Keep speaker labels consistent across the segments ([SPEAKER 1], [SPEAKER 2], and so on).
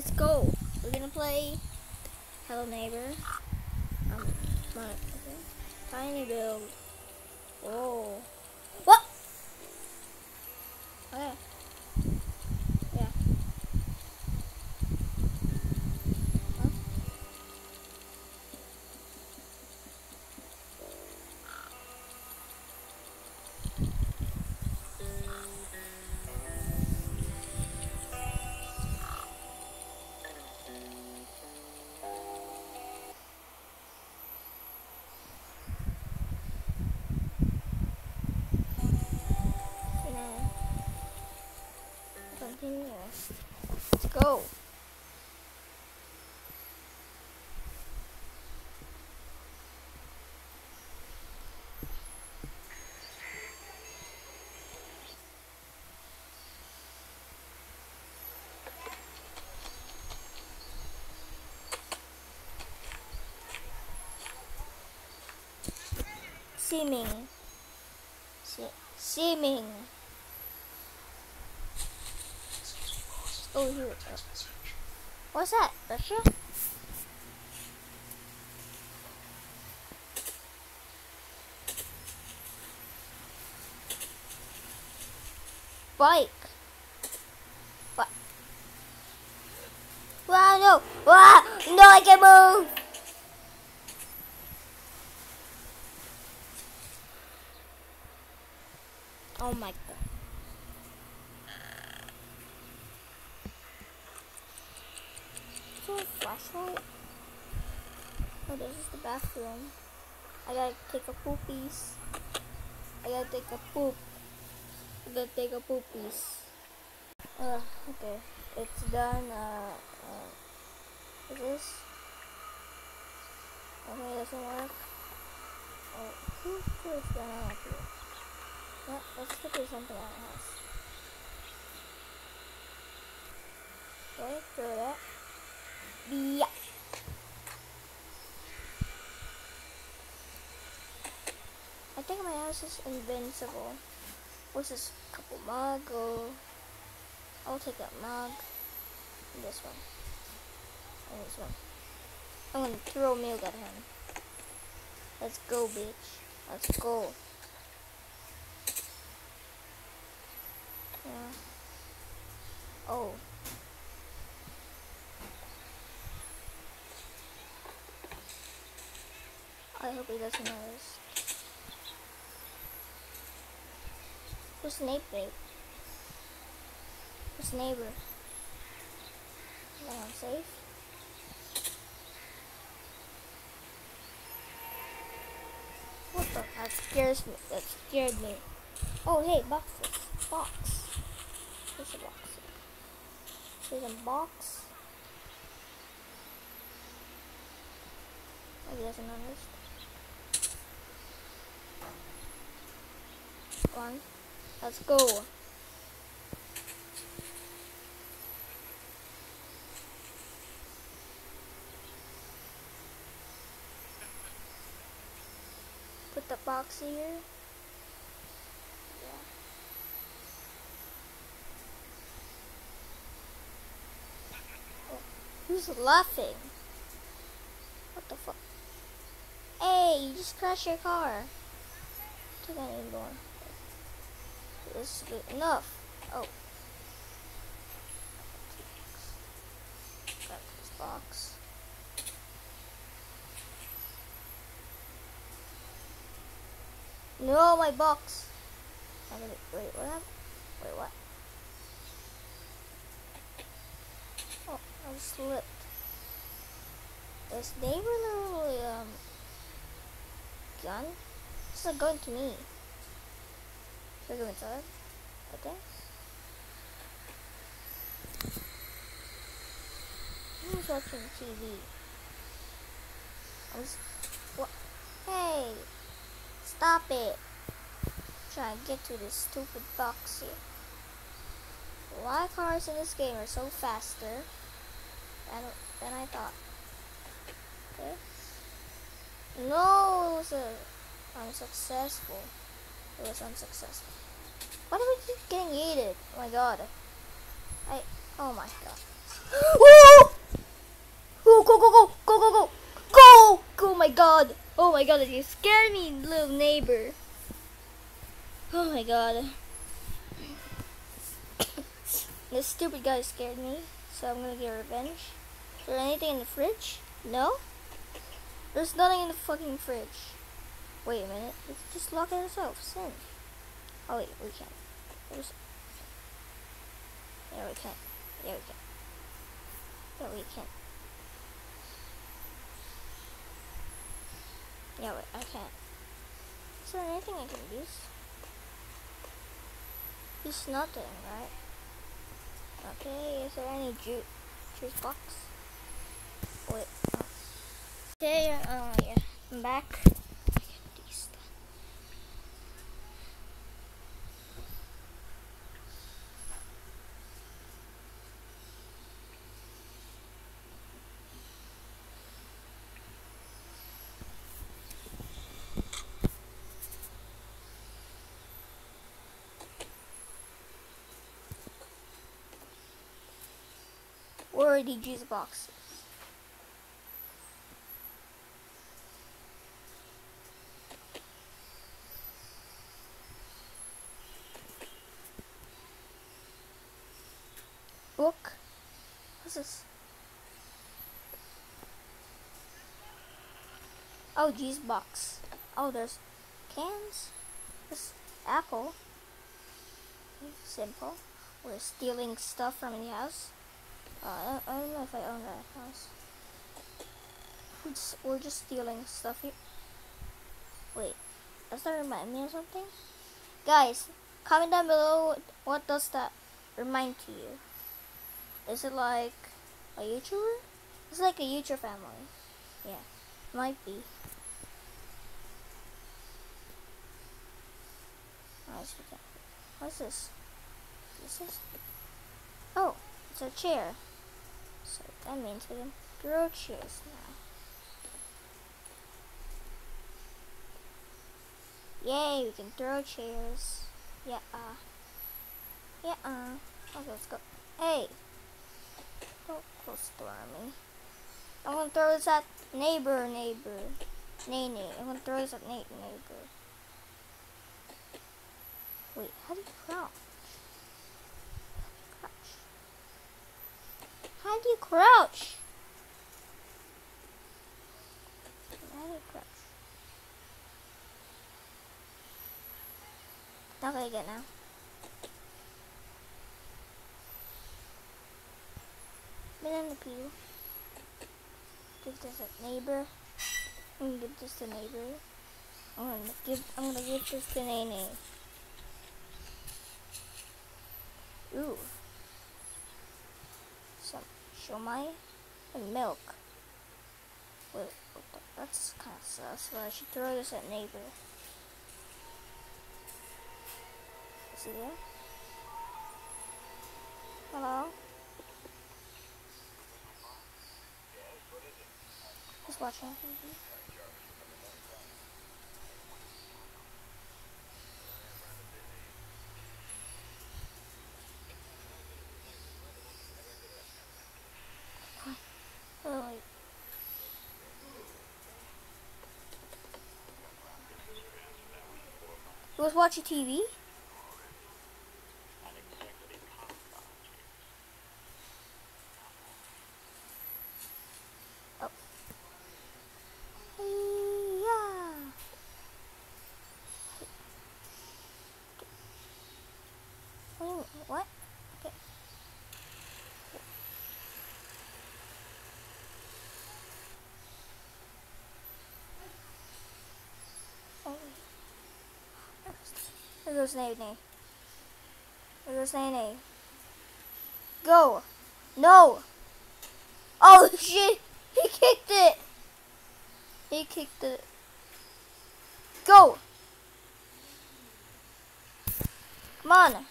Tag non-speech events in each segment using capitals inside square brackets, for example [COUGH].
[SPEAKER 1] let's go. We're gonna play Hello Neighbor. Um, my, okay. tinyBuild. Whoa. What? Okay. Go. Seeming. Se- seeming. Oh, here. uh, What's that? Russia? Bike. What? Wow, no. Wow, no, I can move. Oh my god. Is there a flashlight? Oh, this is the bathroom. I gotta take a poopies. I gotta take a poop. I gotta take a poopies. Uh, okay. It's done. Uh, uh, is this? Okay, doesn't work. Oh, who is going out here? Yeah, let's put this something of the house. Okay, throw that. Yeah. I think my house is invincible. What's this? Couple mug. Oh, I'll take that mug. And this one. And this one. I'm gonna throw milk at him. Let's go, bitch. Let's go. Yeah. Oh. I hope he doesn't notice. Who's neighbor? Who's neighbor? Am I safe? What the? That scares me. That scared me. Oh, hey, boxes. Box. There's a box. There's a box. Oh, he doesn't notice. Let's go. Put the box here. Yeah. Oh, who's laughing? What the fuck? Hey, you just crashed your car. Take that anymore. This is enough. Oh. Grab this box. No, my box. Wait, what happened? Wait, what? Oh, I slipped. Is neighbor literally, um, gun? It's not going to me. Should I go inside? Okay. Who's watching TV? I was, what? Hey! Stop it! Try to get to this stupid box here. Why cars in this game are so faster than, than I thought. Okay. No, a unsuccessful. It was unsuccessful. Why do we keep getting yeeted? Oh my god. I. Oh my god. [GASPS] go, go, go, go, go, go, go! Oh my god. Oh my god, you scared me, little neighbor. Oh my god. [COUGHS] this stupid guy scared me, so I'm gonna get revenge. Is there anything in the fridge? No? There's nothing in the fucking fridge. Wait a minute. Let's just lock it ourselves in. Oh wait, we can't. There's... Yeah, we can't. Yeah, we can't. Yeah, we can't. Yeah, wait, I can't. Is there anything I can use? Use nothing, right? Okay, is there any juice juice box? Wait. Okay, uh, yeah, I'm back. Where are the juice boxes? Book? What's this? Oh, juice box. Oh, there's cans. This apple. Simple. We're stealing stuff from the house. Uh, I, don't know if I own that house. We're just, we're just stealing stuff here. Wait, does that remind me of something? Guys, comment down below what does that remind to you. Is it like a YouTuber? It's like a YouTuber family. Yeah, might be. What's this? This is. Oh, it's a chair. That means we can throw chairs now. Yay, we can throw chairs. Yeah, uh. Yeah, uh. Okay, let's go. Hey! Don't close the door on me. I'm gonna throw this at neighbor, neighbor. Nay, nay. I'm gonna throw this at Nate, neighbor. Wait, how do you crouch? How do you crouch? How do you crouch? Not gonna get now. Banana peel. Give this a neighbor. I'm gonna give this to neighbor. I'm gonna give I'm gonna give this to Nene. Ooh shumai and milk. Wait, that's kind of sus, but I should throw this at neighbor. Is he there? Hello? He's watching. Was watching TV? Oh. What? Okay. Goes Nene. Go. No. Oh [LAUGHS] shit. He kicked it. He kicked it. Go. Come on.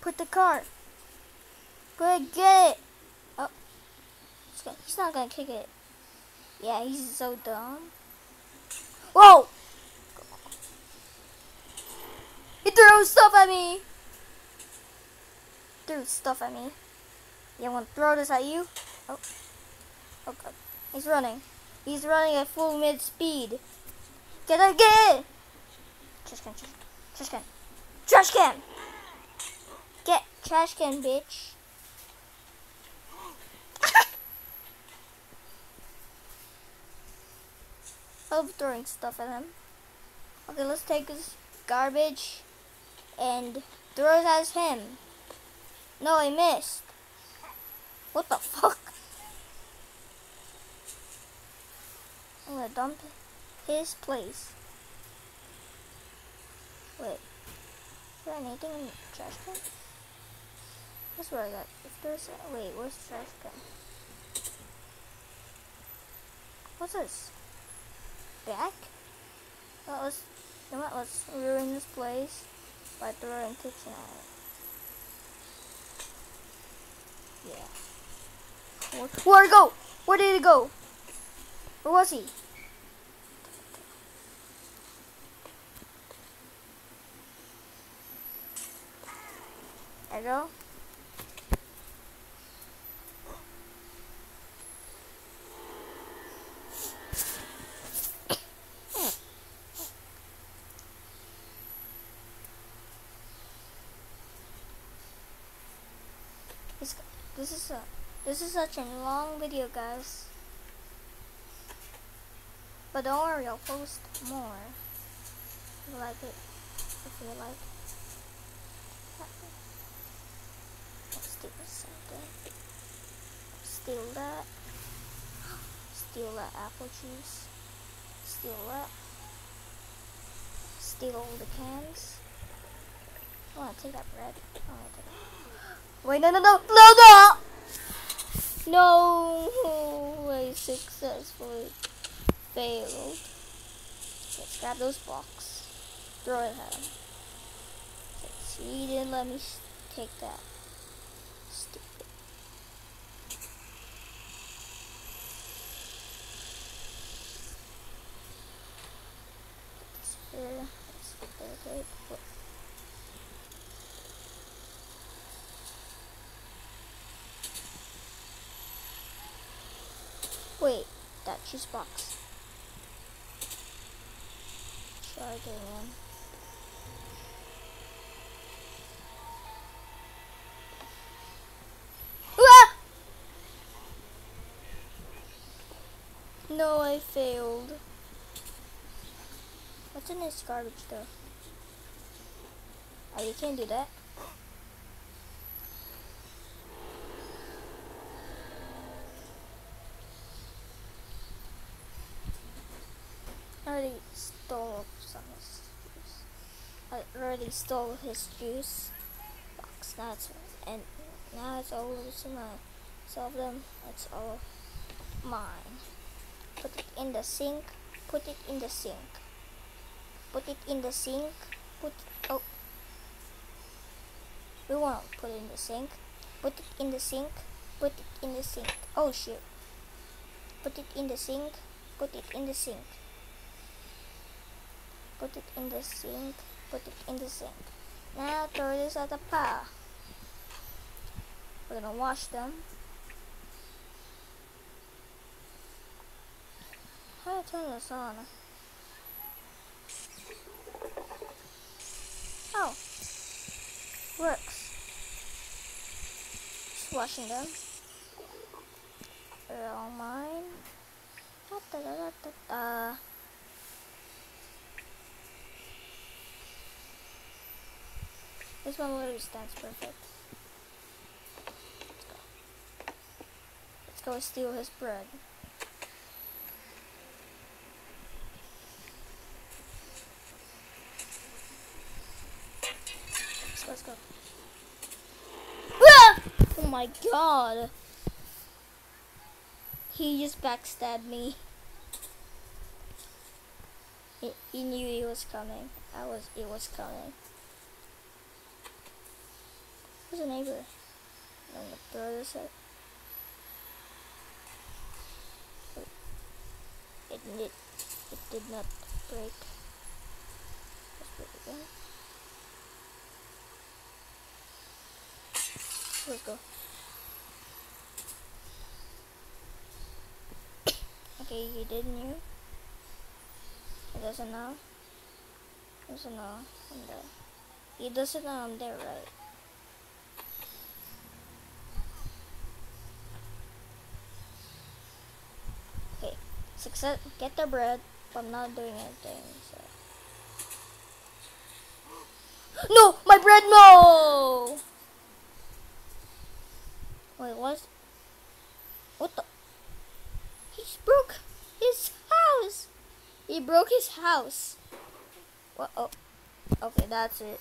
[SPEAKER 1] Put the car. Go ahead, get it. Oh. He's not gonna kick it. Yeah, he's so dumb. Whoa! He throws stuff at me! threw stuff at me. Yeah, I'm gonna throw this at you. Oh. Oh god. He's running. He's running at full mid speed. Get it, get it! Trash can, trash, trash can. Trash can! Get trash can, bitch. I love throwing stuff at him. Okay, let's take his garbage and throw it at him. No, I missed. What the fuck? I'm gonna dump his place. Wait. Is there anything in the trash can? That's where I got. If there's a, wait, where's the trash can? What's this? Back? Well, let's, you know what, let's ruin this place by throwing kitchen at it. Yeah. Where, where'd it go? Where did it go? Where was he? There you go. This, is a this is such a long video guys but don't worry I'll post more if you like it if you like steal something. Steal that. Steal that apple juice. Steal that. Steal all the cans. Oh, I want to take that bread. Oh, I want to take that. Wait, no, no, no, no, no! No, I successfully failed. Let's grab those blocks. Throw it at him. He didn't let me take that. Wait, that cheese box. Try again. Ah! No, I failed. What's in this garbage though? Oh, you can't do that. I already stole some of his juice. I already stole his juice box. Now it's and now it's all to mine. Solve them. It's all mine. Put it in the sink. Put it in the sink. Put it in the sink. Put oh. We won't put it in the sink. Put it in the sink. Put it in the sink. Oh shit. Put it in the sink. Put it in the sink. Put it in the sink. Put it in the sink. Now throw this at the pile. We're gonna wash them. How do I turn this on? Oh. Works. Just washing them. They're all mine. Uh. This one literally stands perfect. Let's go. Let's go steal his bread. let's go. Ah! Oh my god. He just backstabbed me. He, he knew he was coming. I was, it was coming. Who's a neighbor? I'm gonna throw this at. It, it, it did not break. Let's break it again. Let's go. okay, he did new. He doesn't know. Doesn't know I'm um, there. He doesn't know I'm there, right? Okay, success. Get the bread. I'm not doing anything. So. No, my bread. No. Wait, what? What the? He broke his house. He broke his house. What? Oh. Okay, that's it.